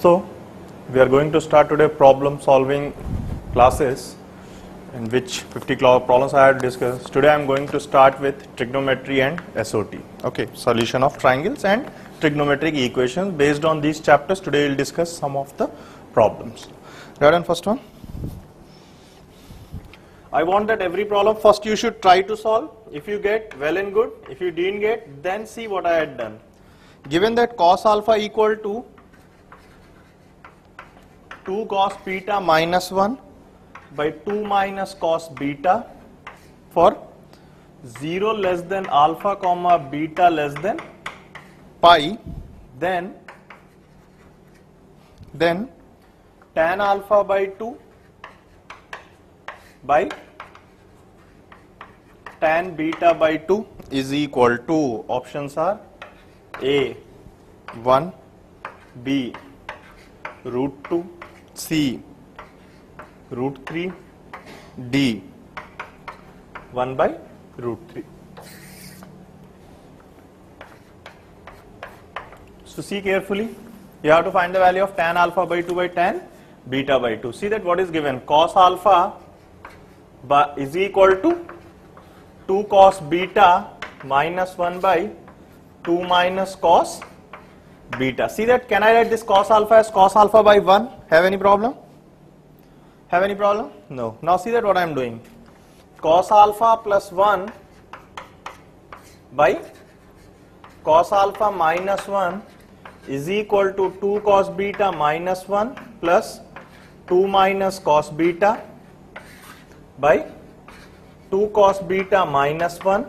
So, we are going to start today problem solving classes in which 50 problems I have discussed. Today I am going to start with trigonometry and SOT. Okay, solution of triangles and trigonometric equations. Based on these chapters, today we will discuss some of the problems. Right on first one. I want that every problem first you should try to solve. If you get well and good. If you didn't get, then see what I had done. Given that cos alpha equal to 2 cos beta minus 1 by 2 minus cos beta for 0 less than alpha comma beta less than pi then then tan alpha by 2 by tan beta by 2 is equal to options are A 1 B root 2 C root three D one by root three so see carefully you have to find the value of tan alpha by two by tan beta by two see that what is given cos alpha is equal to two cos beta minus one by two minus cos beta. See that can I write this cos alpha as cos alpha by 1? Have any problem? Have any problem? No. Now see that what I am doing. Cos alpha plus 1 by cos alpha minus 1 is equal to 2 cos beta minus 1 plus 2 minus cos beta by 2 cos beta minus 1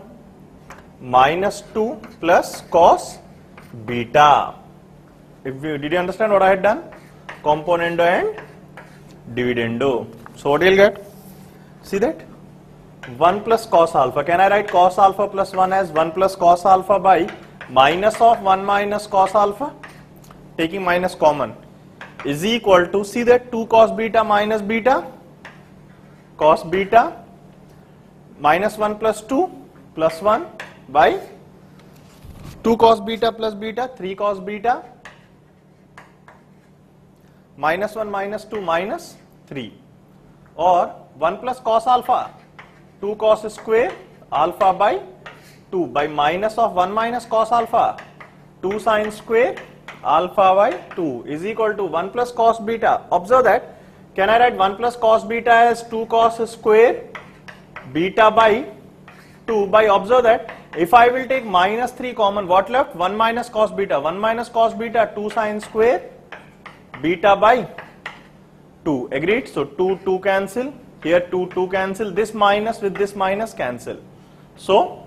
minus 2 plus cos beta. If you, did you understand what I had done? Componendo and dividendo. So what you will get? See that? 1 plus cos alpha. Can I write cos alpha plus 1 as 1 plus cos alpha by minus of 1 minus cos alpha? Taking minus common is equal to, see that 2 cos beta minus beta? Cos beta minus 1 plus 2 plus 1 by 2 cos beta plus beta 3 cos beta minus 1 minus 2 minus 3 or 1 plus cos alpha 2 cos square alpha by 2 by minus of 1 minus cos alpha 2 sin square alpha by 2 is equal to 1 plus cos beta. Observe that. Can I write 1 plus cos beta as 2 cos square beta by 2 by observe that if I will take minus 3 common what left? 1 minus cos beta. 1 minus cos beta 2 sin square beta by 2 agreed? So 2 2 cancel. Here 2 2 cancel. This minus with this minus cancel. So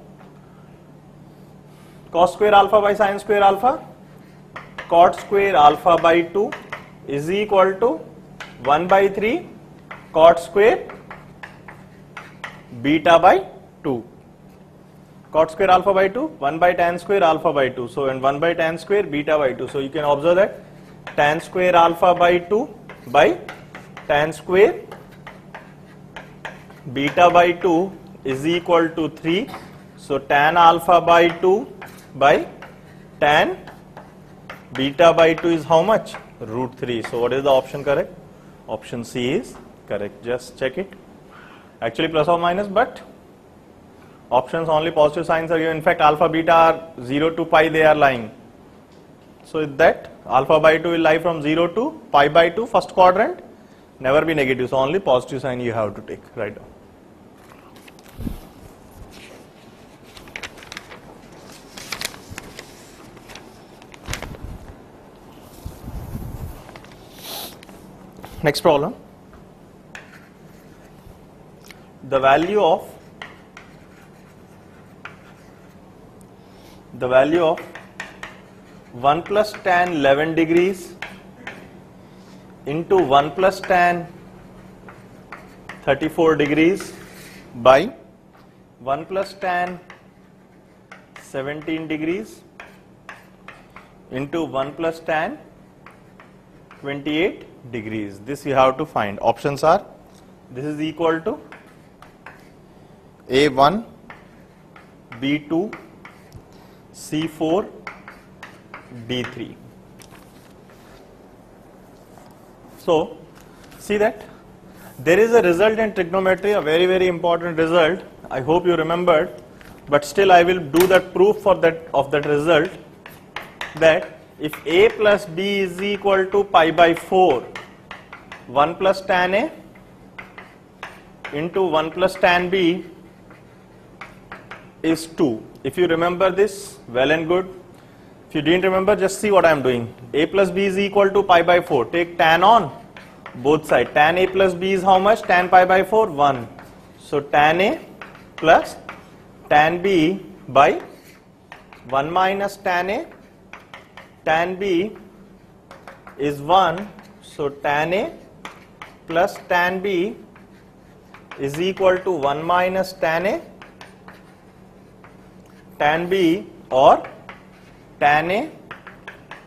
cos square alpha by sin square alpha cot square alpha by 2 is equal to 1 by 3 cot square beta by 2 cot square alpha by 2 1 by tan square alpha by 2 so and 1 by tan square beta by 2 so you can observe that tan square alpha by 2 by tan square beta by 2 is equal to 3. So tan alpha by 2 by tan beta by 2 is how much? Root 3. So what is the option correct? Option C is correct. Just check it. Actually plus or minus but options only positive signs are given. In fact alpha beta are 0 to pi they are lying. So that alpha by 2 will lie from 0 to pi by 2 first quadrant never be negative so only positive sign you have to take right now. Next problem. The value of the value of 1 plus tan 11 degrees into 1 plus tan 34 degrees by 1 plus tan 17 degrees into 1 plus tan 28 degrees. This you have to find. Options are this is equal to A1, B2, C4, D3. So, see that there is a result in trigonometry, a very very important result. I hope you remembered, but still I will do that proof for that of that result that if a plus b is equal to pi by 4, 1 plus tan a into 1 plus tan b is 2. If you remember this, well and good. If you didn't remember, just see what I am doing. a plus b is equal to pi by 4. Take tan on both sides. Tan a plus b is how much? Tan pi by 4? 1. So tan a plus tan b by 1 minus tan a. Tan b is 1. So tan a plus tan b is equal to 1 minus tan a tan b or tan a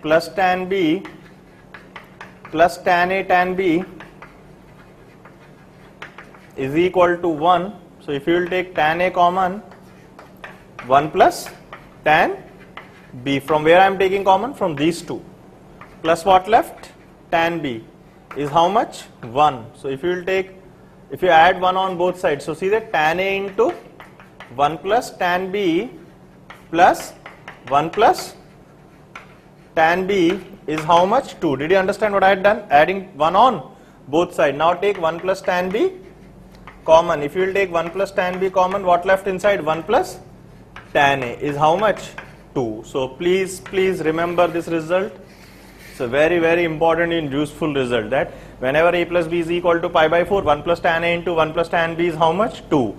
plus tan b plus tan a tan b is equal to 1. So, if you will take tan a common 1 plus tan b from where I am taking common from these two plus what left tan b is how much 1. So, if you will take if you add 1 on both sides. So, see that tan a into 1 plus tan b plus 1 plus tan b is how much 2. Did you understand what I had done? Adding 1 on both sides. Now take 1 plus tan b common. If you will take 1 plus tan b common, what left inside? 1 plus tan a is how much? 2. So please, please remember this result. It's a very, very important and useful result that whenever a plus b is equal to pi by 4, 1 plus tan a into 1 plus tan b is how much? 2.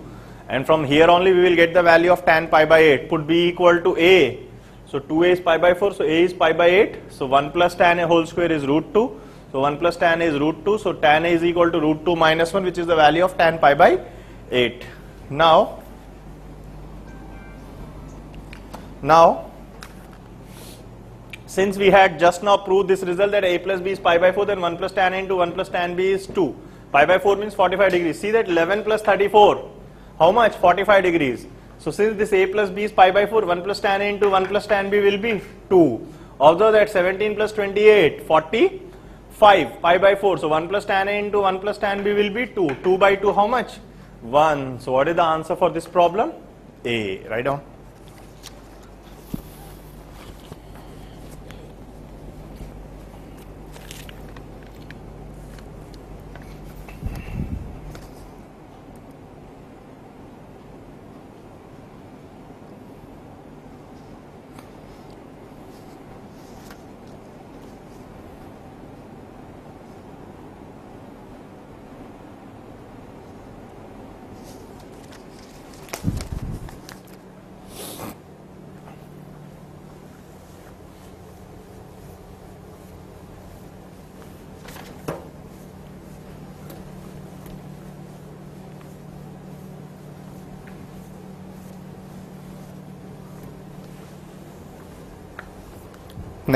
And from here only we will get the value of tan pi by 8. Put b equal to a. So 2a is pi by 4, so a is pi by 8. So 1 plus tan a whole square is root 2. So 1 plus tan a is root 2. So tan a is equal to root 2 minus 1 which is the value of tan pi by 8. Now, now since we had just now proved this result that a plus b is pi by 4 then 1 plus tan a into 1 plus tan b is 2. Pi by 4 means 45 degrees. See that 11 plus 34 how much 45 degrees. So since this a plus b is pi by 4 1 plus tan a into 1 plus tan b will be 2. Although that 17 plus 28 45 pi by 4 so 1 plus tan a into 1 plus tan b will be 2. 2 by 2 how much 1. So what is the answer for this problem? A. Write down.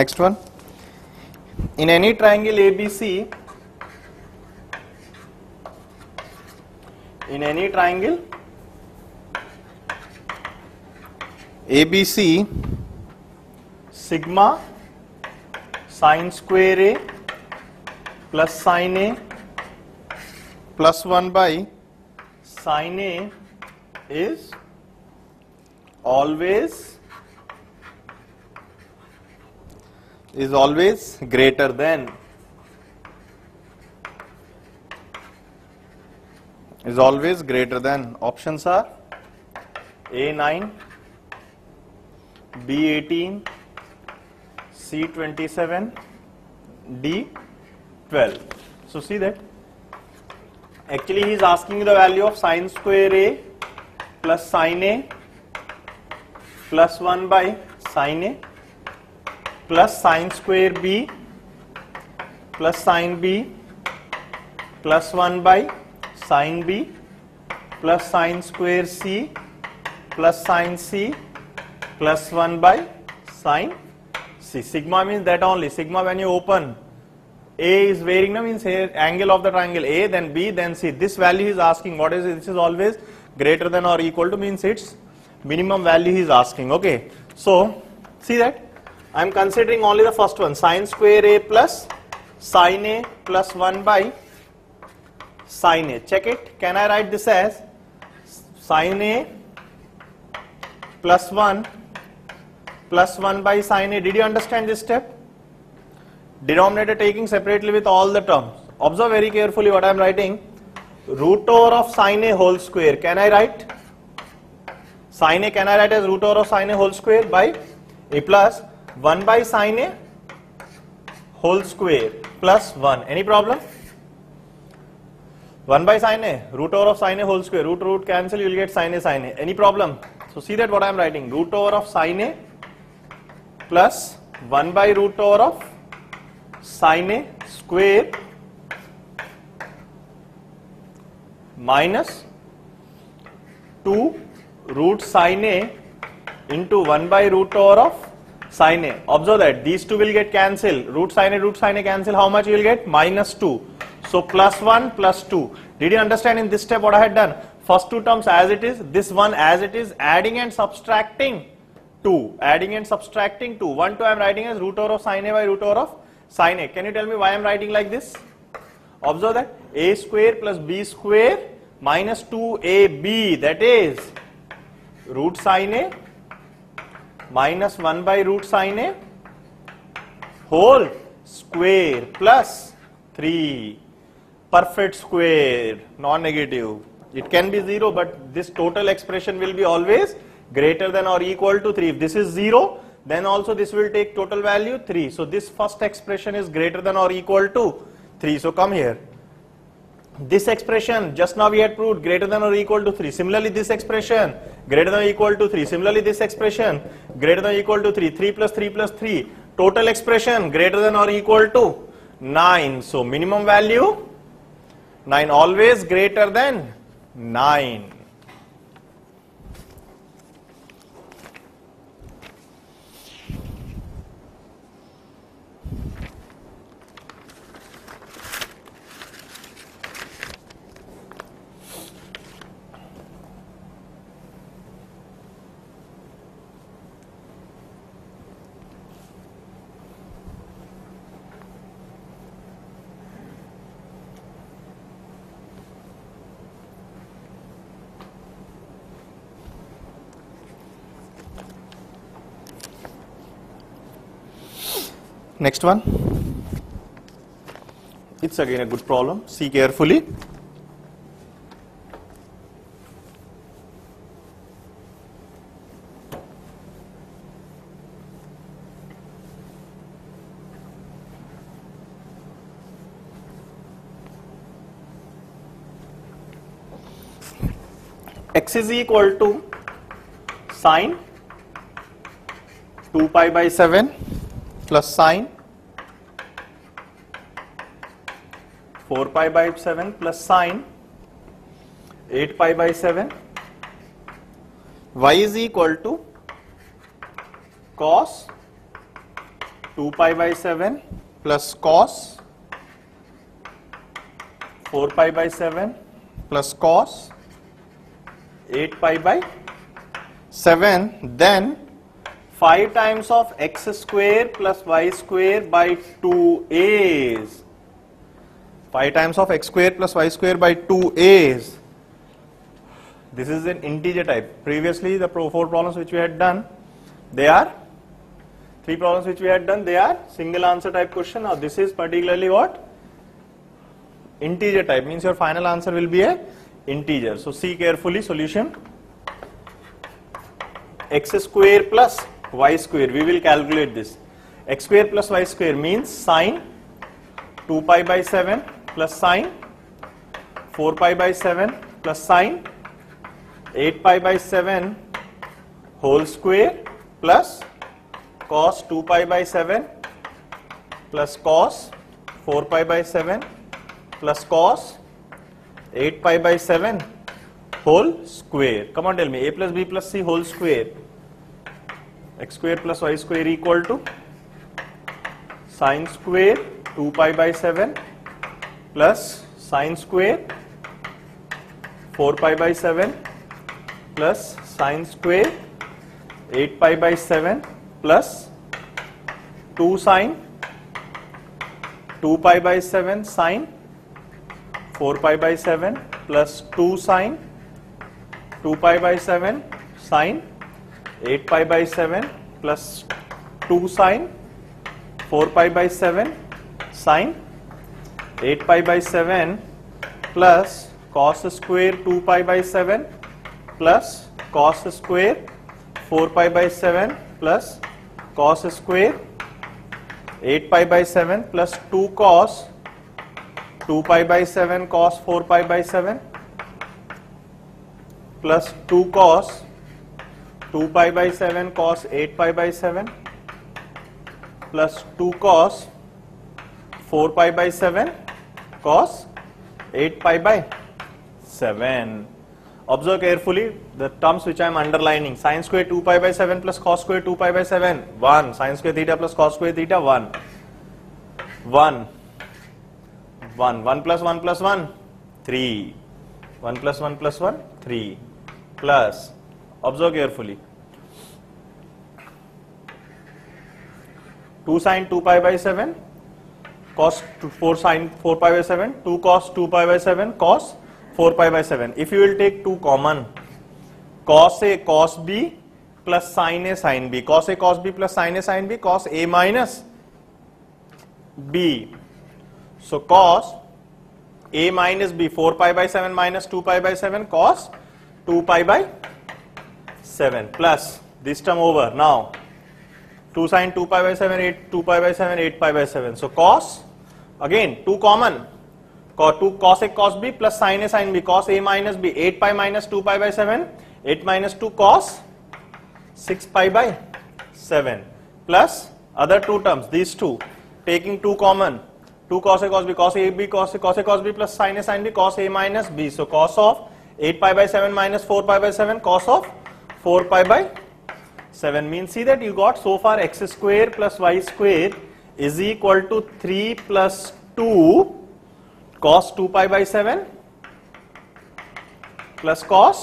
Next one. In any triangle ABC, in any triangle ABC, sigma sine square A plus sine A plus 1 by sine A is always is always greater than is always greater than options are A9 B18 C27 D12 so see that? Actually he is asking the value of sine square A plus sine A plus 1 by sine A plus sine square b plus sine b plus 1 by sine b plus sine square c plus sine c plus 1 by sine c. Sigma means that only. Sigma when you open a is varying now means here angle of the triangle a then b then c. This value is asking what is it? This is always greater than or equal to means its minimum value is asking. Okay. So see that I am considering only the first one sine square a plus sine A plus 1 by sine A. Check it. Can I write this as sine A plus 1 plus 1 by sine A. Did you understand this step? Denominator taking separately with all the terms. Observe very carefully what I am writing. Root over of sine A whole square. Can I write? Sine A can I write as root over of sine A whole square by A plus one by sine A whole square plus one. Any problem one by sine A root over of sine A whole square. Root root cancel you'll get sine A, sine any problem so see that what I am writing root over of sine A plus one by root over of sine A square minus two root sine A into one by root over of sine A. Observe that these two will get cancelled. Root sine A, root sine A cancel. How much you will get? Minus 2. So plus 1 plus 2. Did you understand in this step what I had done? First two terms as it is, this one as it is, adding and subtracting 2. Adding and subtracting 2. 1, 2 I am writing as root over of sine A by root over of sine A. Can you tell me why I am writing like this? Observe that a square plus b square minus 2ab that is root sine A minus 1 by root sine A whole square plus 3 perfect square non-negative. It can be 0 but this total expression will be always greater than or equal to 3 if this is 0 then also this will take total value 3 so this first expression is greater than or equal to 3 so come here this expression just now we had proved greater than or equal to 3 similarly this expression greater than or equal to 3 similarly this expression greater than or equal to 3 3 plus 3 plus 3 total expression greater than or equal to 9 so minimum value 9 always greater than 9 Next one. It's again a good problem. See carefully. x is equal to sine 2 pi by 7 plus sine 4 pi by 7 plus sine 8 pi by 7 y is equal to cos 2 pi by 7 plus cos 4 pi by 7 plus cos 8 pi by 7 then 5 times of x square plus y square by 2a's. 5 times of x square plus y square by 2a's. This is an integer type. Previously the 4 problems which we had done, they are, 3 problems which we had done, they are single answer type question. Now this is particularly what? Integer type, means your final answer will be a integer. So see carefully solution. x square plus y square. We will calculate this. X square plus y square means sine 2 pi by 7 plus sine 4 pi by 7 plus sine 8 pi by 7 whole square plus cos 2 pi by 7 plus cos 4 pi by 7 plus cos 8 pi by 7 whole square. Come on tell me. A plus b plus c whole square x square plus y square equal to sine square 2 pi by 7 plus sine square 4 pi by 7 plus sine square 8 pi by 7 plus 2 sine 2 pi by 7 sine 4 pi by 7 plus 2 sine 2 pi by 7 sine 8 pi by 7 plus 2 sine 4 pi by 7 sine 8 pi by 7 plus cos square 2 pi by 7 plus cos square 4 pi by 7 plus cos square 8 pi by 7 plus 2 cos 2 pi by 7 cos 4 pi by 7 plus 2 cos two pi by seven cos eight pi by seven plus two cos four pi by seven cos eight pi by seven observe carefully the terms which I am underlining sines को two pi by seven plus cos को two pi by seven one sines को theta plus cos को theta one one one one plus one plus one three one plus one plus one three plus Observe carefully. 2 sine 2 pi by 7 cos 4 sine 4 pi by 7 2 cos 2 pi by 7 cos 4 pi by 7 if you will take 2 common cos a cos b plus sin a sin b. Cos a cos b plus sin a sin b cos a minus b. So cos a minus b 4 pi by 7 minus 2 pi by 7 cos 2 pi by 7 plus this term over. Now 2 sine 2 pi by 7, 8, 2 pi by 7, 8 pi by 7. So cos, again 2 common, cos 2 cos a cos b plus sin a sin b, cos a minus b, 8 pi minus 2 pi by 7, 8 minus 2 cos 6 pi by 7 plus other two terms, these two, taking 2 common, 2 cos a cos b, cos a b, cos a cos a cos b plus sin a sin b, cos a minus b. So cos of 8 pi by 7 minus 4 pi by 7, cos of 4 pi by 7 means see that you got so far x square plus y square is equal to 3 plus 2 cos 2 pi by 7 plus cos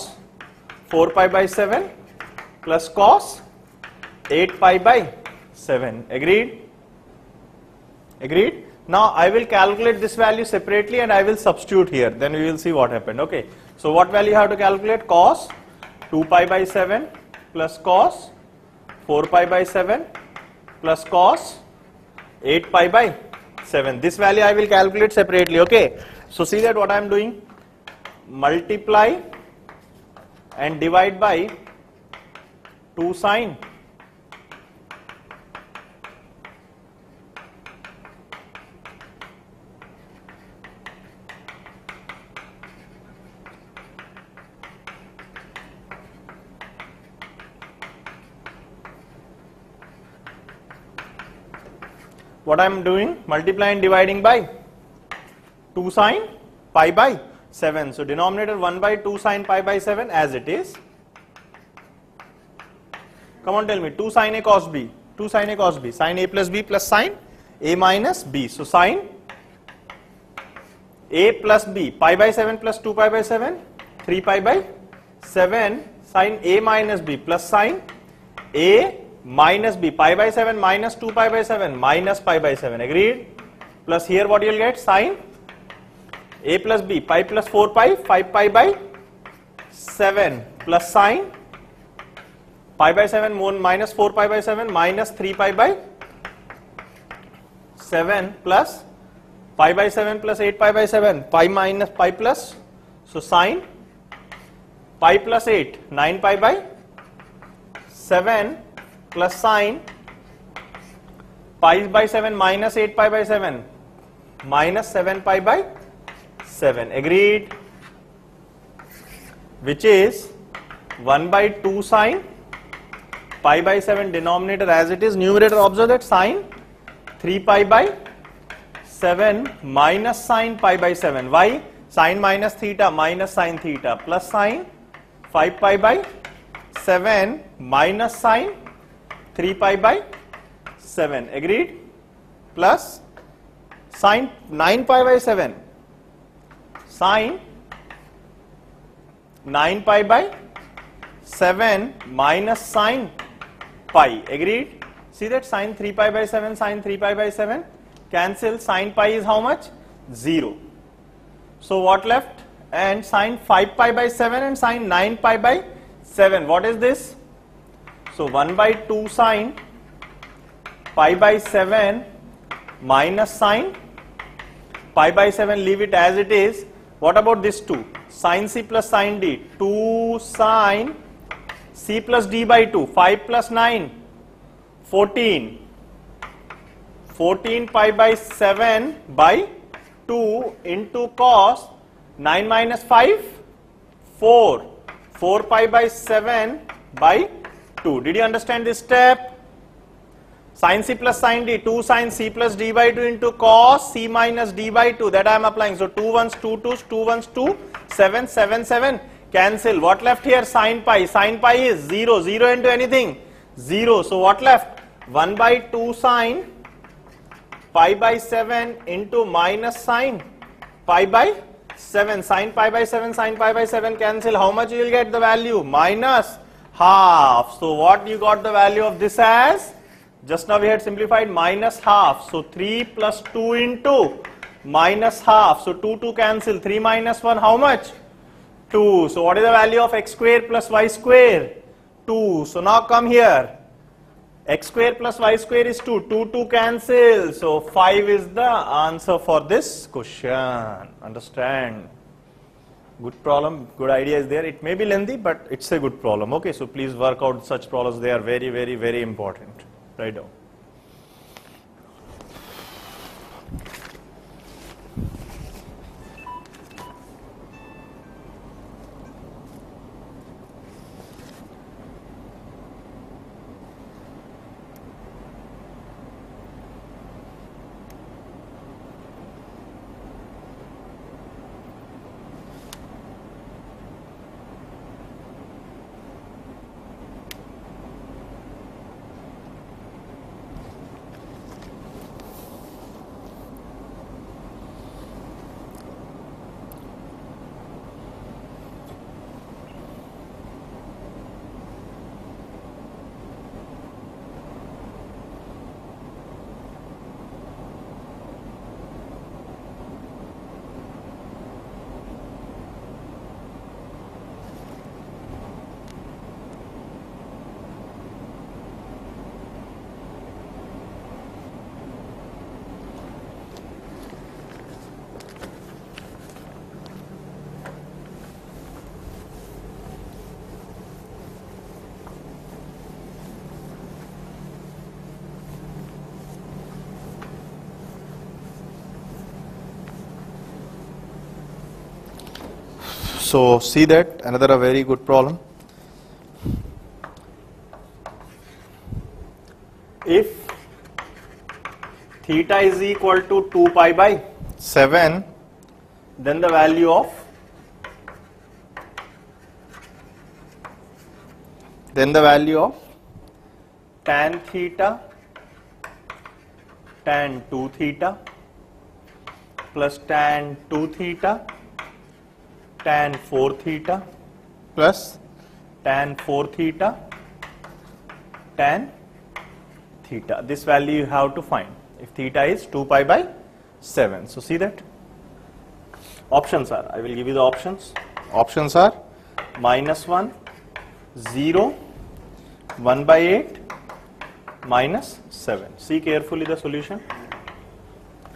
4 pi by 7 plus cos 8 pi by 7 agreed? Agreed? Now I will calculate this value separately and I will substitute here. Then we will see what happened. Okay. So what value you have to calculate? Cos 2 pi by 7 plus cos 4 pi by 7 plus cos 8 pi by 7. This value I will calculate separately. Okay. So see that what I am doing? Multiply and divide by 2 sine what I am doing? Multiply and dividing by 2 sine pi by 7. So denominator 1 by 2 sine pi by 7 as it is. Come on tell me 2 sine a cos b, 2 sine a cos b, sine a plus b plus sine a minus b. So sine a plus b, pi by 7 plus 2 pi by 7, 3 pi by 7 sine a minus b plus sine a minus b pi by 7 minus 2 pi by 7 minus pi by 7 agreed? Plus here what you will get? Sine a plus b pi plus 4 pi 5 pi by 7 plus sine pi by 7 minus 4 pi by 7 minus 3 pi by 7 plus pi by 7 plus 8 pi by 7 pi minus pi plus. So sine pi plus 8 9 pi by 7 plus sine pi by 7 minus 8 pi by 7 minus 7 pi by 7 agreed? Which is 1 by 2 sine pi by 7 denominator as it is numerator observe that sine 3 pi by 7 minus sine pi by 7 why? Sine minus theta minus sine theta plus sine 5 pi by 7 minus sine 3 pi by 7 agreed? Plus sine 9 pi by 7 sine 9 pi by 7 minus sine pi. Agreed? See that sine 3 pi by 7 sine 3 pi by 7 cancel. Sine pi is how much? 0 so what left? And sine 5 pi by 7 and sine 9 pi by 7 what is this so 1 by 2 sine pi by 7 minus sine. Pi by 7 leave it as it is. What about this 2 sine c plus sine d. 2 sine c plus d by 2 5 plus 9 14 14 pi by 7 by 2 into cos 9 minus 5 4 4 pi by 7 by 2 did you understand this step? Sin c plus sin d 2 sin c plus d by 2 into cos c minus d by 2 that I am applying. So 2 ones 2 2s 2 ones 2 7 7 7 cancel. What left here? Sin pi. Sin pi is 0 0 into anything. 0 so what left? 1 by 2 sine pi by 7 into minus sine pi by 7 sine pi by 7 sine pi by 7 cancel. How much you will get the value? Minus half. So what you got the value of this as? Just now we had simplified minus half. So 3 plus 2 into minus half. So 2 2 cancel. 3 minus 1 how much? 2 so what is the value of x square plus y square? 2 so now come here. x square plus y square is 2 2 2 cancel. So 5 is the answer for this question. Understand good problem good idea is there. It may be lengthy but it's a good problem. Okay so please work out such problems. They are very very very important. Right down So see that another a very good problem. If theta is equal to 2 pi by 7 then the value of then the value of tan theta tan 2 theta plus tan 2 theta tan 4 theta plus tan 4 theta tan theta. This value you have to find if theta is 2 pi by 7. So see that options are, I will give you the options. Options are minus 1, 0, 1 by 8, minus 7. See carefully the solution.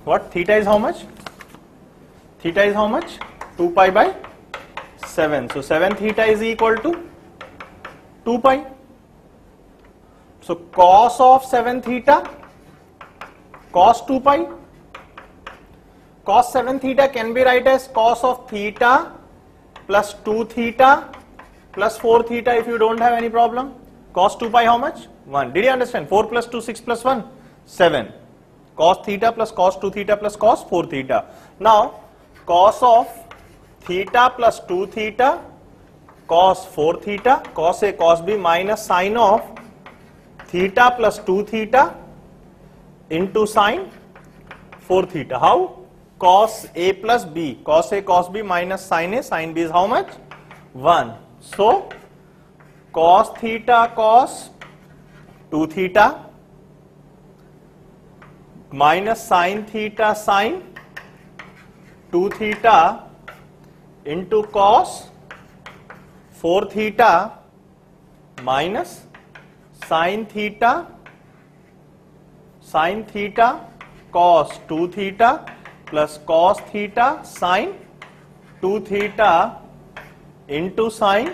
What theta is how much? Theta is how much? 2 pi by 7. So 7 theta is equal to 2 pi. So cos of 7 theta, cos 2 pi, cos 7 theta can be write as cos of theta plus 2 theta plus 4 theta if you don't have any problem. Cos 2 pi how much? 1. Did you understand? 4 plus 2, 6 plus 1, 7. Cos theta plus cos 2 theta plus cos 4 theta. Now cos of theta plus 2 theta cos 4 theta cos A cos B minus sine of theta plus 2 theta into sine 4 theta. How? Cos A plus B. Cos A cos B minus sine A sine B is how much? 1. So, cos theta cos 2 theta minus sine theta sine 2 theta into cos four theta minus sine theta sine theta cos two theta plus cos theta sine two theta into sine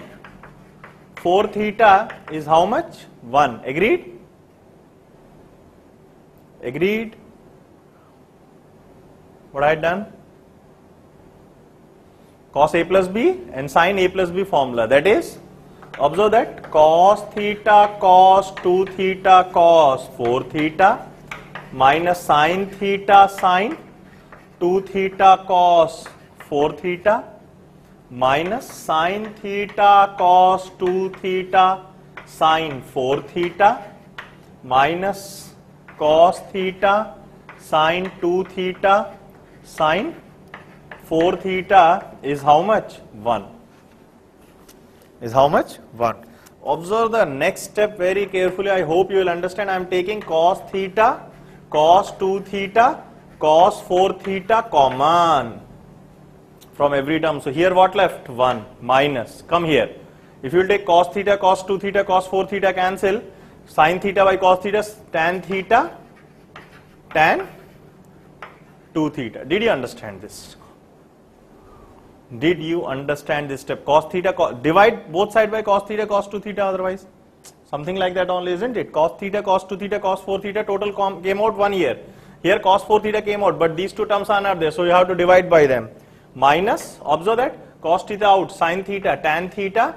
four theta is how much one agreed agreed what I done Cos A plus B and sine A plus B formula. That is, observe that cos theta cos 2 theta cos 4 theta minus sine theta sine 2 theta cos 4 theta minus sine theta cos 2 theta sine 4 theta minus cos theta sine 2 theta sine 4 theta is how much? 1. Is how much? 1. Observe the next step very carefully. I hope you will understand. I am taking cos theta, cos 2 theta, cos 4 theta common from every term. So here what left? 1 minus. Come here. If you will take cos theta, cos 2 theta, cos 4 theta cancel. Sin theta by cos theta, tan theta, tan 2 theta. Did you understand this? Did you understand this step? Cos theta, cos, divide both side by cos theta, cos 2 theta otherwise. Something like that only, isn't it? Cos theta, cos 2 theta, cos 4 theta, total came out one year. Here cos 4 theta came out, but these two terms are not there, so you have to divide by them. Minus, observe that, cos theta out, sin theta, tan theta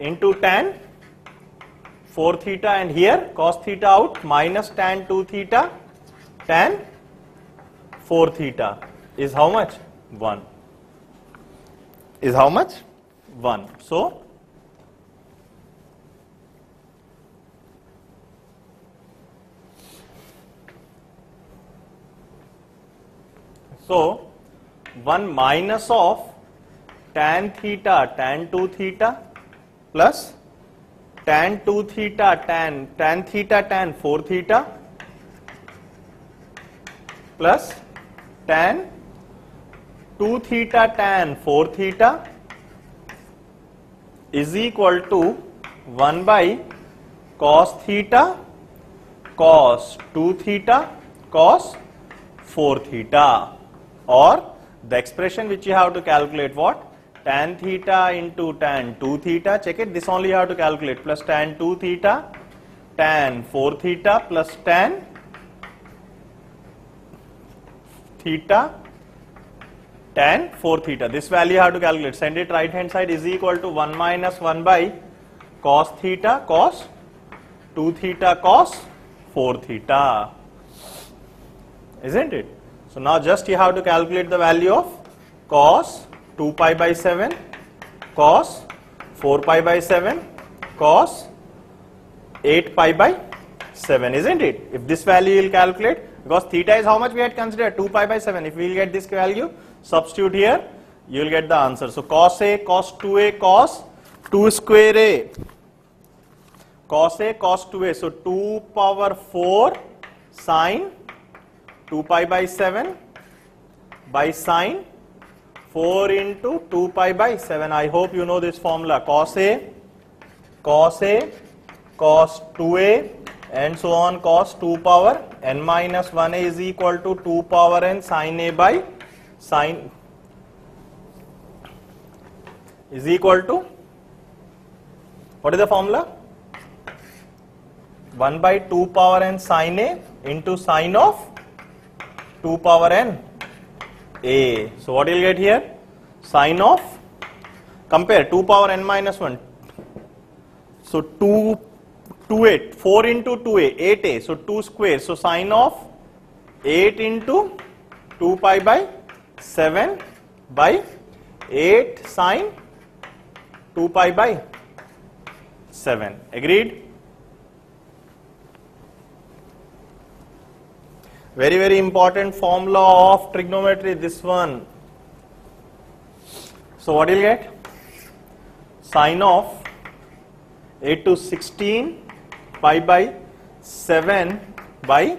into tan 4 theta and here cos theta out minus tan 2 theta tan 4 theta is how much? 1 is how much? 1. So, so 1 minus of tan theta tan 2 theta plus tan 2 theta tan tan theta tan 4 theta plus tan 2 theta tan 4 theta is equal to 1 by cos theta cos 2 theta cos 4 theta or the expression which you have to calculate what tan theta into tan 2 theta check it this only you have to calculate plus tan 2 theta tan 4 theta plus tan theta tan 4 theta. This value you have to calculate. Send it right hand side is equal to 1 minus 1 by cos theta cos 2 theta cos 4 theta. Isn't it? So now just you have to calculate the value of cos 2 pi by 7, cos 4 pi by 7, cos 8 pi by 7, isn't it? If this value you will calculate, because theta is how much we had considered, 2 pi by 7. If we will get this value, substitute here, you will get the answer. So cos A, cos 2A, cos 2 square A. Cos A, cos 2A. So 2 power 4 sine 2 pi by 7 by sine 4 into 2 pi by 7. I hope you know this formula. Cos A, cos A, cos 2A and so on cos 2 power n minus 1a is equal to 2 power n sine A by sine is equal to what is the formula? 1 by 2 power n sine a into sine of 2 power n a. So what you will get here? Sine of compare 2 power n minus 1 so 2 2a 4 into 2a 8a so 2 square. So sine of 8 into 2 pi by 7 by 8 sine 2 pi by 7. Agreed? Very, very important formula of trigonometry, this one. So, what you will get? Sine of 8 to 16 pi by 7 by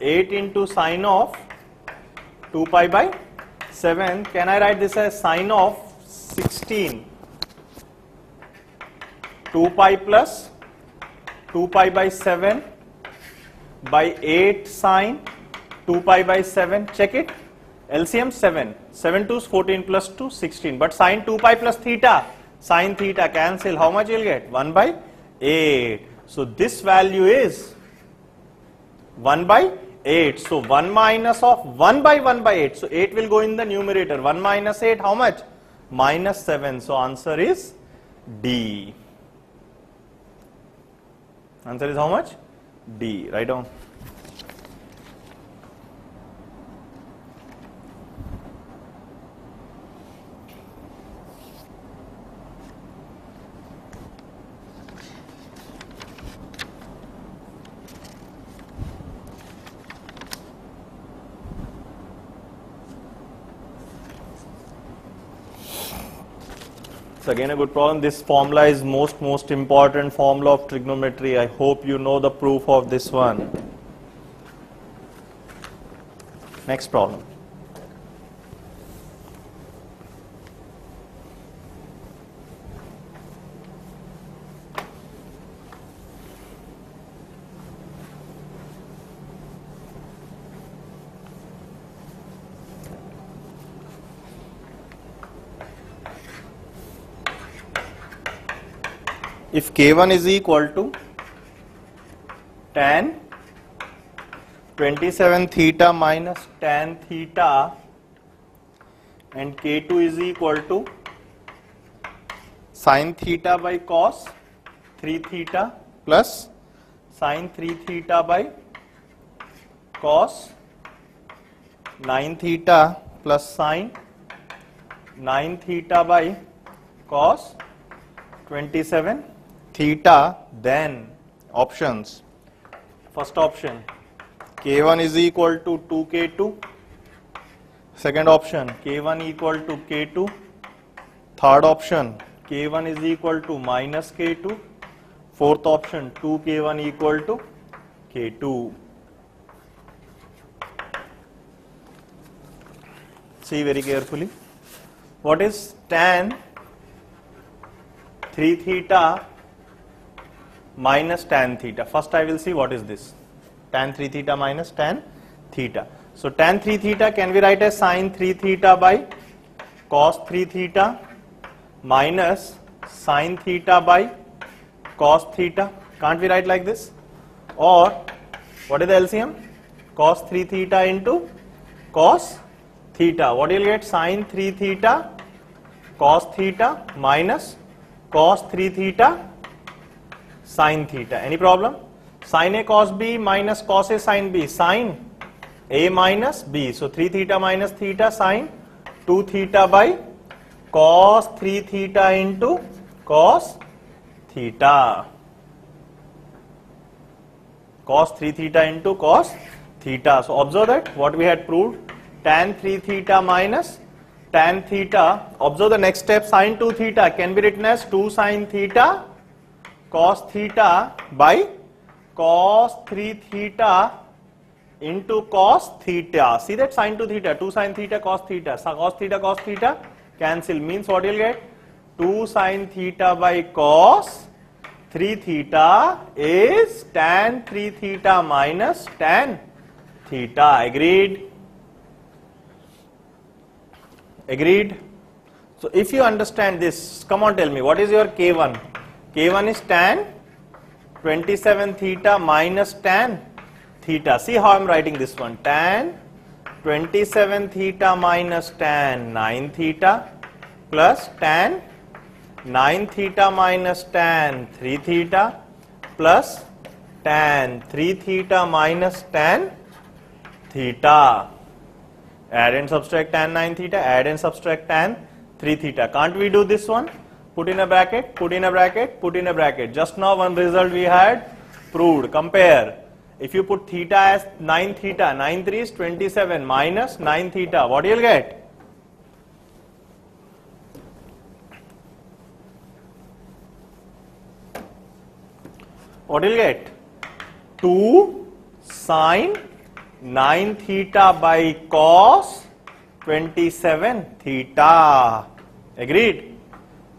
8 into sine of 2 pi by 7. Can I write this as sine of 16? 2 pi plus 2 pi by 7 by 8 sine 2 pi by 7. Check it. LCM 7. 7 2 is 14 plus 2 16. But sine 2 pi plus theta sine theta cancel. How much you'll get? 1 by 8. So this value is 1 by 8. So 1 minus of 1 by 1 by 8. So 8 will go in the numerator. 1 minus 8 how much? Minus 7. So answer is D. Answer is how much? D. Write down. Again a good problem. This formula is most most important formula of trigonometry. I hope you know the proof of this one. Next problem. If k1 is equal to tan 27 theta minus tan theta and k2 is equal to sin theta by cos 3 theta plus sin 3 theta by cos 9 theta plus sin 9 theta by cos 27 theta then options first option k1 is equal to 2k2 second option k1 equal to k2 third option k1 is equal to minus k2 fourth option 2k1 equal to k2 see very carefully what is tan 3 theta minus tan theta. First I will see what is this. Tan 3 theta minus tan theta. So tan 3 theta can we write as sine 3 theta by cos 3 theta minus sine theta by cos theta. Can't we write like this? Or what is the LCM? Cos 3 theta into cos theta. What you get? Sine 3 theta cos theta minus cos 3 theta sine theta. Any problem? Sine A cos B minus cos A sine B. Sine A minus B. So 3 theta minus theta sine 2 theta by cos 3 theta into cos theta. Cos 3 theta into cos theta. So observe that what we had proved tan 3 theta minus tan theta. Observe the next step sine 2 theta can be written as 2 sine theta cos theta by cos 3 theta into cos theta. See that sine 2 theta, 2 sine theta cos theta. So cos theta cos theta cancel means what you'll get? 2 sine theta by cos 3 theta is tan 3 theta minus tan theta. Agreed? Agreed? So if you understand this, come on tell me, what is your K1? K1 is tan 27 theta minus tan theta. See how I am writing this one. Tan 27 theta minus tan 9 theta plus tan 9 theta minus tan 3 theta plus tan 3 theta minus tan theta. Add and subtract tan 9 theta, add and subtract tan 3 theta. Can't we do this one? Put in a bracket, put in a bracket, put in a bracket. Just now one result we had proved. Compare. If you put theta as 9 theta, 9 3 is 27 minus 9 theta, what you'll get? What you'll get? 2 sine 9 theta by cos 27 theta. Agreed?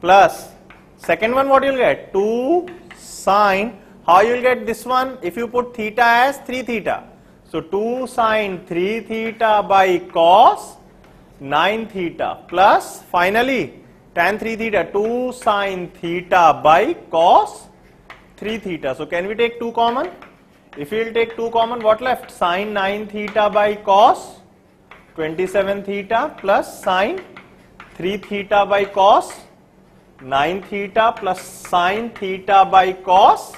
Plus, second one what you'll get? 2 sine. How you'll get this one? If you put theta as 3 theta. So 2 sine 3 theta by cos 9 theta plus finally tan 3 theta 2 sine theta by cos 3 theta. So can we take 2 common? If we will take 2 common, what left? Sine 9 theta by cos 27 theta plus sine 3 theta by cos 9 theta plus sine theta by cos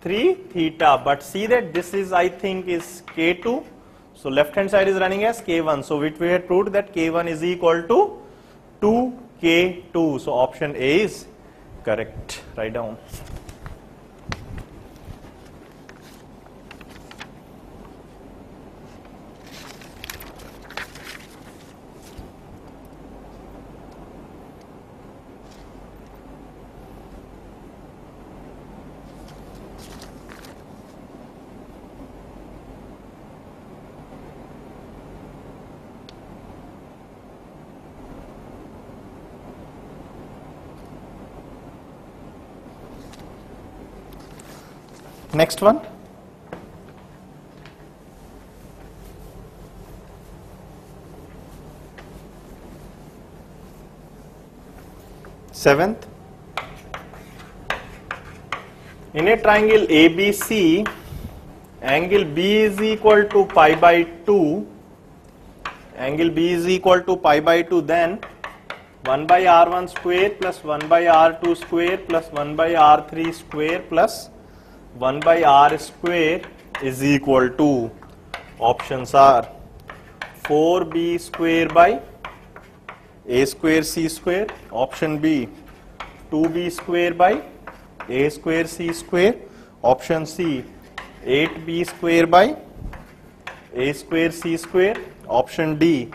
3 theta. But see that this is I think is K2. So left hand side is running as K1. So which we had proved that K1 is equal to 2K2. So option A is correct. Write down. Next one. Seventh. In a triangle ABC, angle B is equal to pi by 2. Angle B is equal to pi by 2 then 1 by r1 square plus 1 by r2 square plus 1 by r3 square plus 1 by r square is equal to options are 4b square by a square c square option b 2b square by a square c square option c 8b square by a square c square option d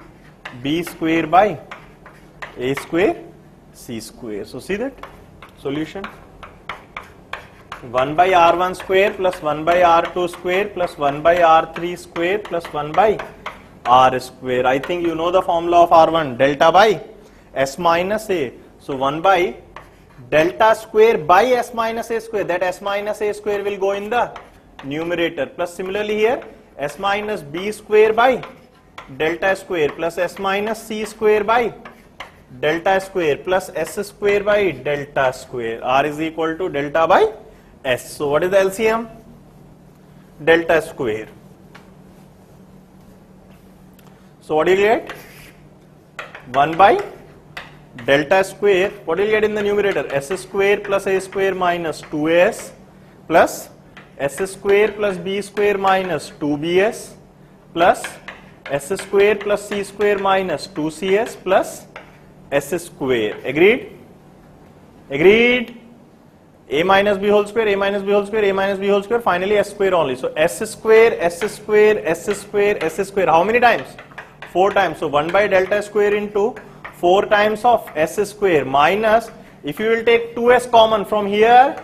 b square by a square c square. So see that solution 1 by r1 square plus 1 by r2 square plus 1 by r3 square plus 1 by r square. I think you know the formula of r1 delta by s minus a. So 1 by delta square by s minus a square that s minus a square will go in the numerator plus similarly here s minus b square by delta square plus s minus c square by delta square plus s square by delta square r is equal to delta by S. So what is the LCM? Delta square. So what do you get? 1 by delta square. What do you get in the numerator? S square plus A square minus 2S plus S square plus B square minus 2BS plus S square plus C square minus 2CS plus S square. Agreed? Agreed? A minus b whole square, a minus b whole square, a minus b whole square, finally s square only. So s square, s square, s square, s square. How many times? 4 times. So 1 by delta square into 4 times of s square minus, if you will take 2s common from here,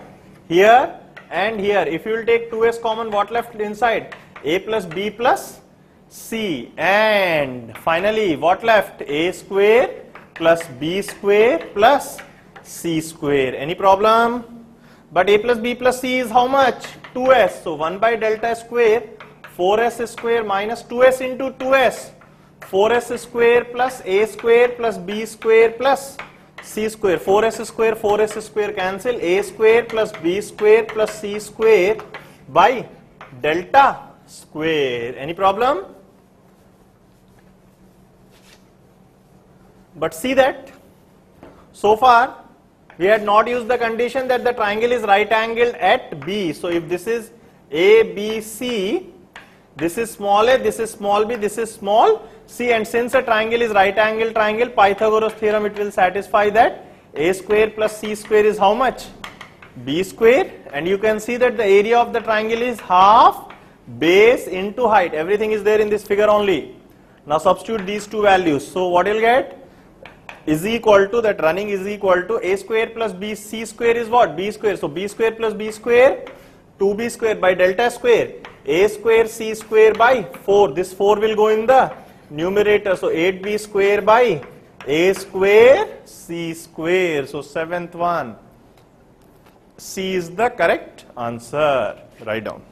here and here. If you will take 2s common, what left inside? a plus b plus c. And finally, what left? a square plus b square plus c square. Any problem? But a plus b plus c is how much? 2s. So 1 by delta square 4s square minus 2s into 2s. 4s square plus a square plus b square plus c square. 4s square 4s square cancel. a square plus b square plus c square by delta square. Any problem? But see that so far we had not used the condition that the triangle is right angled at B. So if this is ABC, this is small a, this is small b, this is small c and since a triangle is right angled triangle, Pythagoras theorem it will satisfy that a square plus c square is how much? b square and you can see that the area of the triangle is half base into height. Everything is there in this figure only. Now substitute these two values. So what you'll get? Is equal to that running is equal to a square plus b c square is what b square so b square plus b square 2b square by delta square a square c square by 4. This 4 will go in the numerator. So 8b square by a square c square. So seventh one. C is the correct answer. Write down.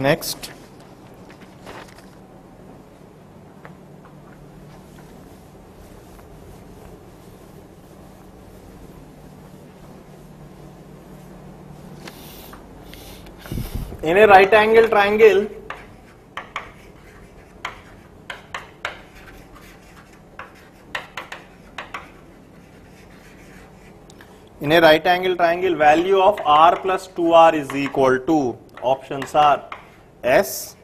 Next. In a right angle triangle, in a right angle triangle value of r plus 2r is equal to options are s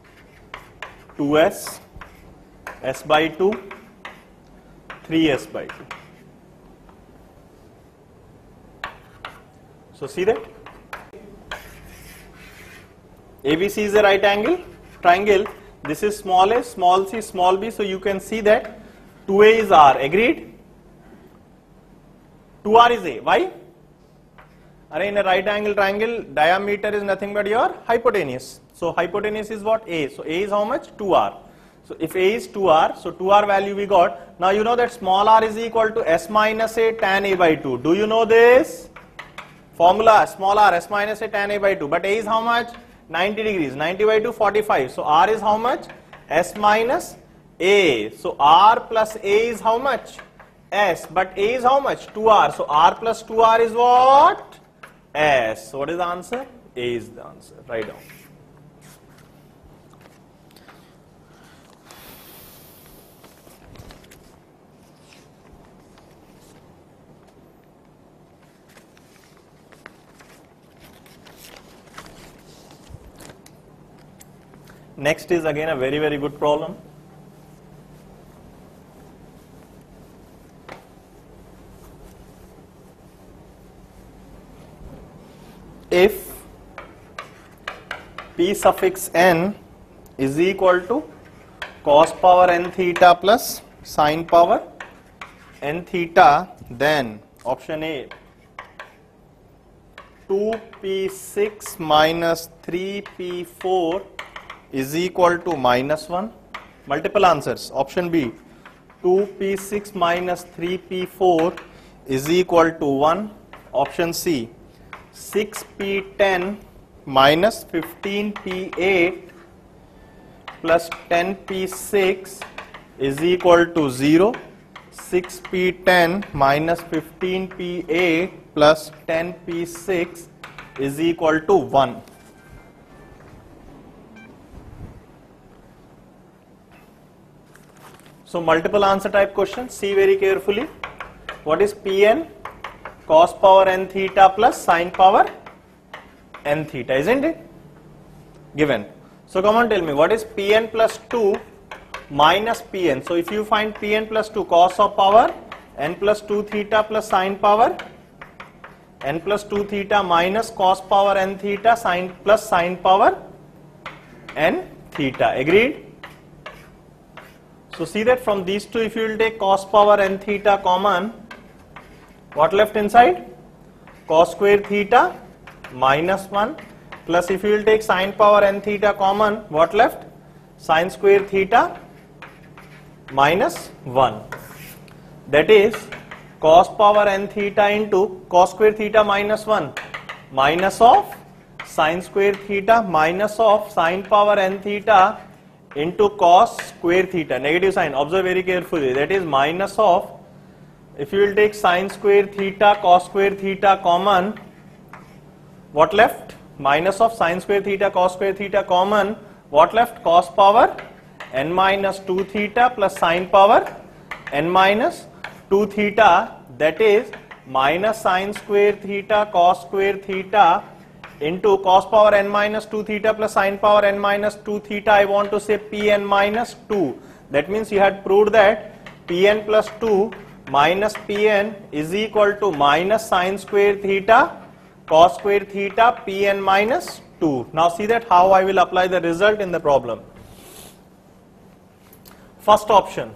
2s s by 2 3s by 2 so see that ABC is a right angle triangle. This is small a, small c, small b. So you can see that 2a is r. Agreed? 2r is a. Why? In a right angle triangle, diameter is nothing but your hypotenuse. So hypotenuse is what? a. So a is how much? 2r. So if a is 2r, so 2r value we got. Now you know that small r is equal to s minus a tan a by 2. Do you know this? Formula small r s minus a tan a by 2. But a is how much? 90 degrees 90 by 2 45 so r is how much s minus a so r plus a is how much s but a is how much 2r so r plus 2r is what s what is the answer? A is the answer. Write down. Next is again a very very good problem. If P suffix n is equal to cos power n theta plus sine power n theta then option A 2p6 minus 3p4 is equal to minus 1. Multiple answers. Option B 2p6 minus 3p4 is equal to 1. Option C 6p10 minus 15p8 plus 10p6 is equal to 0. 6p10 minus 15p8 plus 10p6 is equal to 1. So multiple answer type question, see very carefully. What is Pn? Cos power n theta plus sine power n theta, isn't it? Given. So come on tell me, what is Pn plus 2 minus Pn? So if you find Pn plus 2 cos of power n plus 2 theta plus sine power n plus 2 theta minus cos power n theta sine plus sine power n theta. Agreed? So see that from these two if you will take cos power n theta common, what left inside? Cos square theta minus 1 plus if you will take sine power n theta common, what left? Sine square theta minus 1. That is cos power n theta into cos square theta minus 1 minus of sine square theta minus of sine power n theta into cos square theta, negative sign, observe very carefully, that is minus of, if you will take sine square theta, cos square theta common, what left? Minus of sine square theta, cos square theta common, what left? Cos power n minus 2 theta plus sine power n minus 2 theta, that is minus sine square theta cos square theta into cos power n minus 2 theta plus sine power n minus 2 theta I want to say pn minus 2 that means you had proved that pn plus 2 minus pn is equal to minus sine square theta cos square theta pn minus 2 now see that how I will apply the result in the problem first option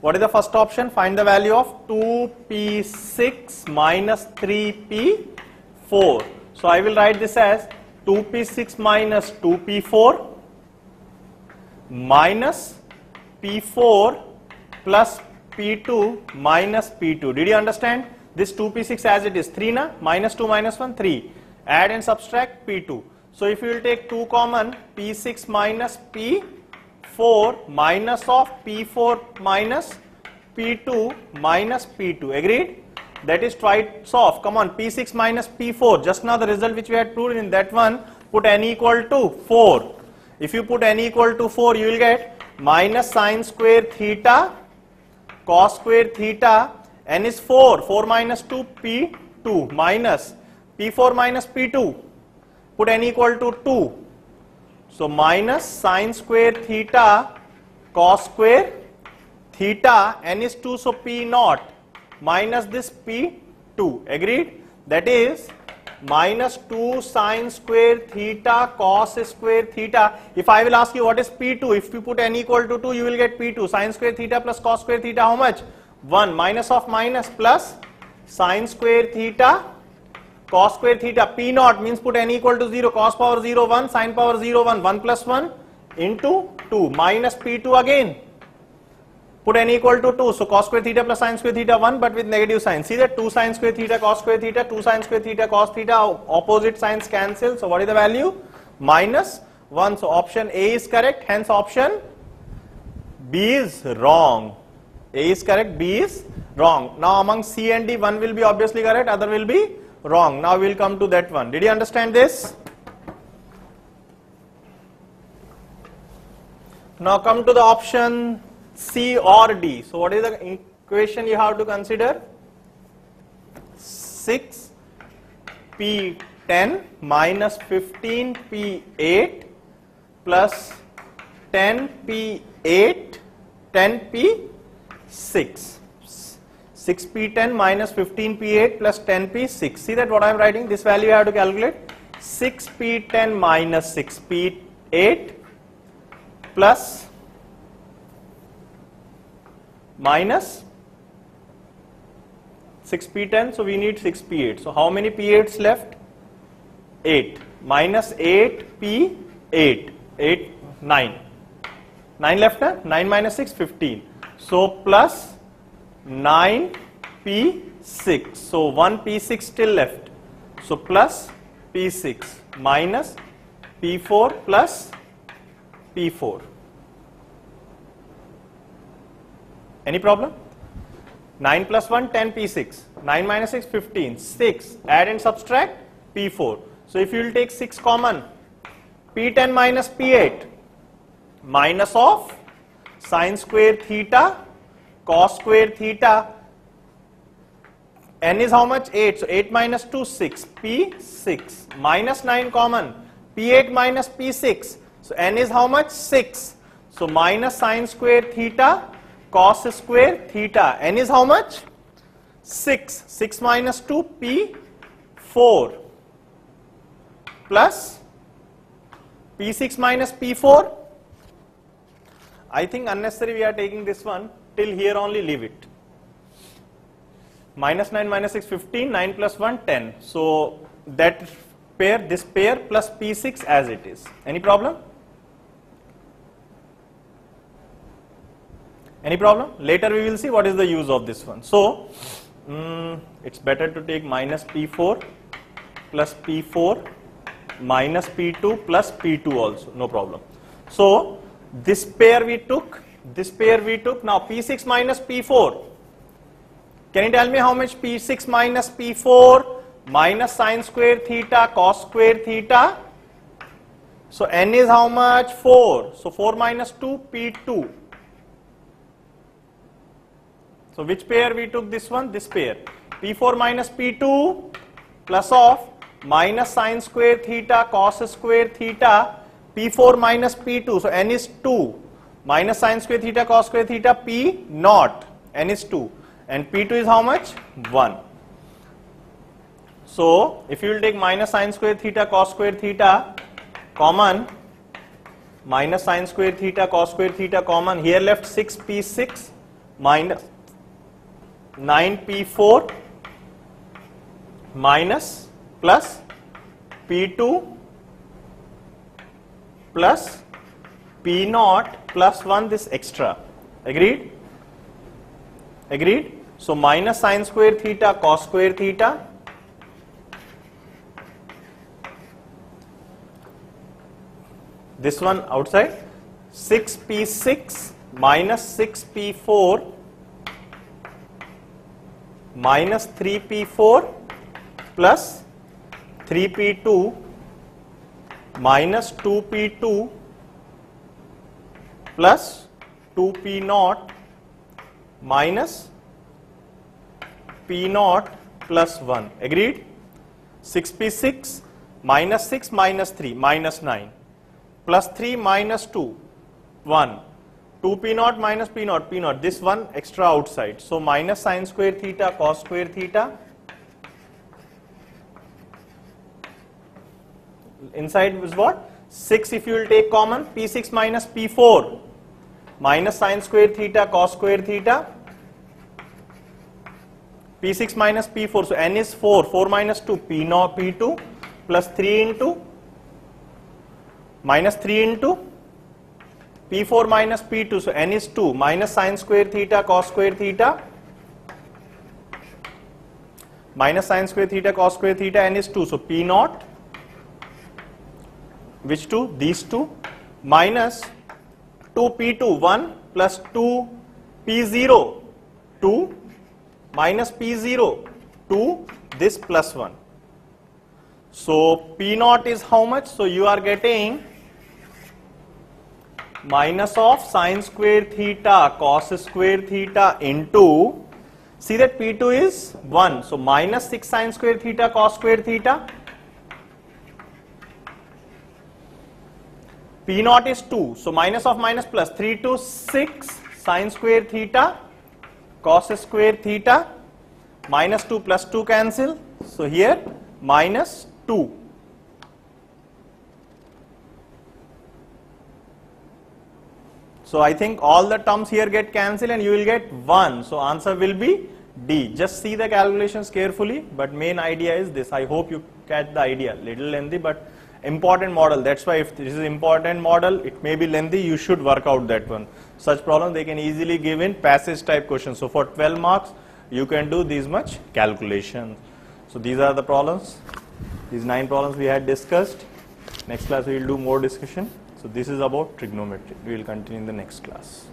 what is the first option? Find the value of 2p6 minus 3p4. So I will write this as 2p6 minus 2p4 minus p4 plus p2 minus p2. Did you understand? This 2p6 as it is 3 na? Minus 2 minus 1 3. Add and subtract p2. So if you will take 2 common p6 minus p 4 minus of P4 minus P2 minus P2. Agreed? That is twice of. Come on, P6 minus P4. Just now the result which we had proved in that one, put n equal to 4. If you put n equal to 4, you will get minus sine square theta cos square theta n is 4. 4 minus 2 P2 minus P4 minus P2. Put n equal to 2 so minus sine square theta cos square theta n is 2 so p naught minus this p2 agreed that is minus two sine square theta cos square theta if I will ask you what is P two if you put N equal to two you will get P two sine square theta plus cos square theta how much one minus of minus plus sine square theta cos square theta P naught means put N equal to zero cos power zero one sine power zero one one plus one into two minus P two again put n equal to 2 so cos square theta plus sine square theta 1 but with negative sign. See that 2 sine square theta cos square theta 2 sine square theta cos theta opposite signs cancel. So what is the value? Minus 1 so option a is correct. Hence option b is wrong. A is correct. B is wrong. Now among c and d one will be obviously correct. Other will be wrong. Now we will come to that one. Did you understand this? Now come to the option C or D. So what is the equation you have to consider? 6 P10 minus 15 P8 plus 10 P8 10 P6. 6p10 minus 15p8 plus 10p6. See that what I am writing? This value I have to calculate. 6p10 minus 6p8 plus minus 6p10. So we need 6p8. So how many p8s left? 8 minus 8p8. 8, 9. 9 left? Huh? 9 minus 6, 15. So plus 9 P6. So 1 P6 still left. So plus P6 minus P4 plus P4. Any problem? 9 plus 1 10 P6. 9 minus 6 15. 6 add and subtract P4. So if you will take 6 common P10 minus P8 minus of sine square theta cos square theta. N is how much? 8 so 8 minus 2 6 p6 minus 9 common. P8 minus p6 so n is how much? 6 so minus sine square theta cos square theta n is how much 6 6 minus 2 p4 plus p6 minus p4 I think unnecessary we are taking this one till here only leave it. Minus 9 minus 6 15, 9 plus 1 10. So that pair, this pair plus P6 as it is. Any problem? Any problem? Later we will see what is the use of this one. So um, it's better to take minus P4 plus P4 minus P2 plus P2 also, no problem. So this pair we took this pair we took. Now P6 minus P4. Can you tell me how much P6 minus P4 minus sine square theta cos square theta? So n is how much? 4. So 4 minus 2 P2. So which pair we took this one? This pair. P4 minus P2 plus of minus sine square theta cos square theta P4 minus P2. So n is 2 minus sine square theta cos square theta P naught n is 2 and P2 is how much? 1. So if you will take minus sine square theta cos square theta common minus sine square theta cos square theta common here left 6p6 minus 9p4 minus plus p2 plus p naught plus 1 this extra. Agreed? Agreed? So minus sine square theta cos square theta. This one outside. 6p6 minus 6p4 minus 3p4 plus 3p2 minus 2p2 plus 2p naught minus p naught plus 1 agreed? 6p6 minus 6 minus 3 minus 9 plus 3 minus 2 1 2 p naught minus p naught p naught. This one extra outside. So minus sine square theta cos square theta. Inside is what? 6 if you will take common. P6 minus p4 minus sine square theta cos square theta. P6 minus p4 so n is 4 4 minus 2 p naught p2 plus 3 into. Minus 3 into P4 minus P2, so n is 2 minus sine square theta cos square theta minus sine square theta cos square theta n is 2, so P naught which two? These two minus 2 P2 1 plus 2 P0 2 minus P0 2 this plus 1. So P naught is how much? So you are getting minus of sine square theta cos square theta into see that P2 is 1 so minus 6 sine square theta cos square theta. P naught is 2 so minus of minus plus 3 to 6 sine square theta cos square theta. Minus 2 plus 2 cancel. So here minus 2 So I think all the terms here get cancelled and you will get 1. So answer will be D. Just see the calculations carefully but main idea is this. I hope you catch the idea. Little lengthy but important model. That's why if this is important model it may be lengthy you should work out that one. Such problem they can easily give in passage type questions. So for 12 marks you can do this much calculation. So these are the problems. These 9 problems we had discussed. Next class we will do more discussion. So this is about trigonometry. We will continue in the next class.